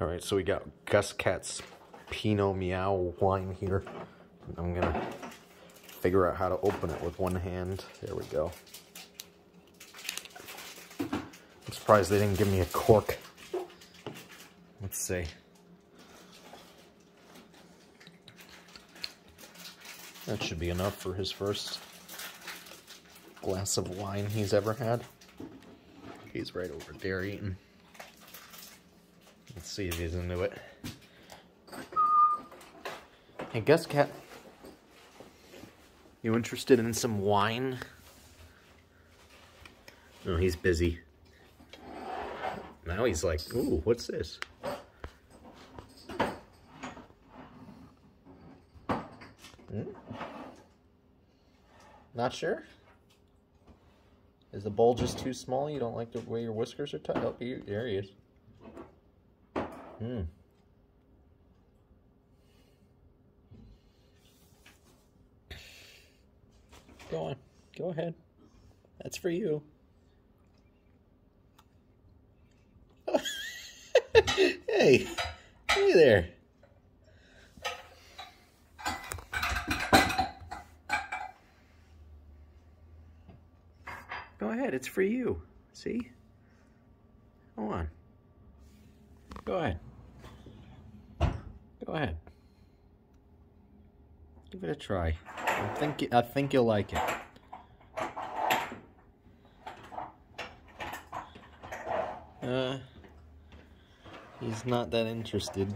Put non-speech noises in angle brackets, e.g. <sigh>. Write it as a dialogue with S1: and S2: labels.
S1: All right, so we got Gus Cat's Pinot Meow wine here. I'm gonna figure out how to open it with one hand. There we go. I'm surprised they didn't give me a cork. Let's see. That should be enough for his first glass of wine he's ever had. He's right over there eating. Let's see if he's into it. Hey, Gus Cat. You interested in some wine? No, he's busy. Now he's like, ooh, what's this? Hmm? Not sure? Is the bowl just too small? You don't like the way your whiskers are tied? Oh, there he is. Hmm. Go on. Go ahead. That's for you. <laughs> hey. Hey there. Go ahead. It's for you. See? Go on. Go ahead. Go ahead. Give it a try. I think I think you'll like it. Uh, he's not that interested.